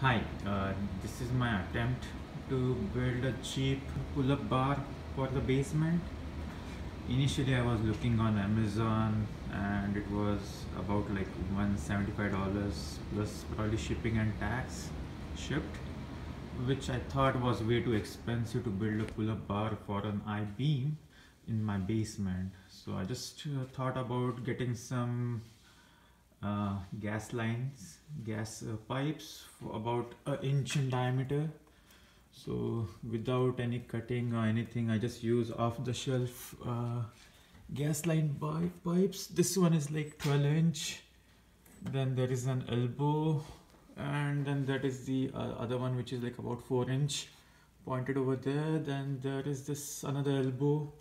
Hi, uh, this is my attempt to build a cheap pull-up bar for the basement. Initially I was looking on Amazon and it was about like $175 plus probably shipping and tax shipped which I thought was way too expensive to build a pull-up bar for an I-beam in my basement. So I just uh, thought about getting some uh, gas lines, gas uh, pipes for about an inch in diameter. So without any cutting or anything, I just use off the shelf uh, gas line pipe pipes. This one is like 12 inch. Then there is an elbow and then that is the uh, other one which is like about 4 inch pointed over there. Then there is this another elbow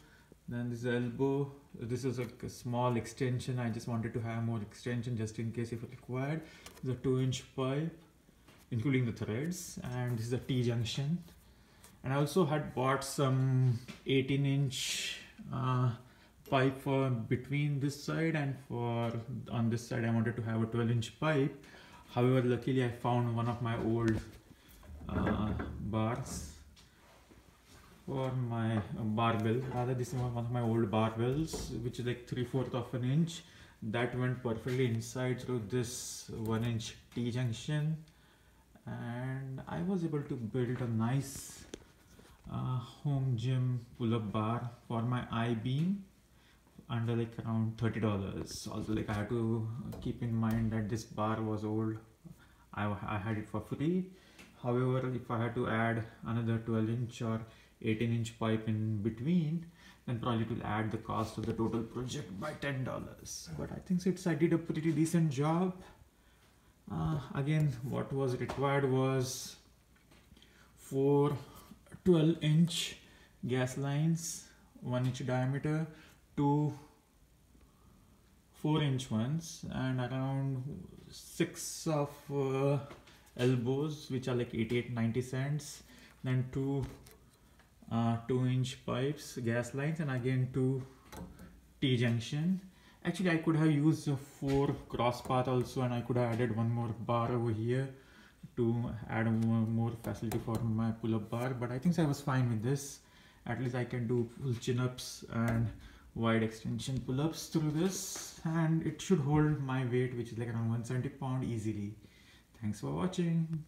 then this elbow this is like a small extension. I just wanted to have more extension just in case if required. The two inch pipe including the threads and this is a t-junction. And i also had bought some 18 inch uh, pipe for between this side and for on this side. I wanted to have a 12 inch pipe. However luckily i found one of my old uh, bars for my barbell. Rather this is one of my old barbells which is like three-fourth of an inch. That went perfectly inside through this one inch T-junction. And I was able to build a nice uh, home gym pull-up bar for my I-beam under like around $30 also like I had to keep in mind that this bar was old. I, I had it for free. However if I had to add another 12 inch or 18 inch pipe in between then probably it will add the cost of the total project by $10 but I think it's I did a pretty decent job. Uh, again what was required was four 12 inch gas lines 1 inch diameter two 4 inch ones and around 6 of uh, elbows which are like 88 90 cents then two uh, 2 inch pipes gas lines and again two T-junction. Actually I could have used a 4 cross path also and I could have added one more bar over here to add more, more facility for my pull-up bar but I think I was fine with this. At least I can do full chin-ups and wide extension pull-ups through this and it should hold my weight which is like around 170 pound easily. Thanks for watching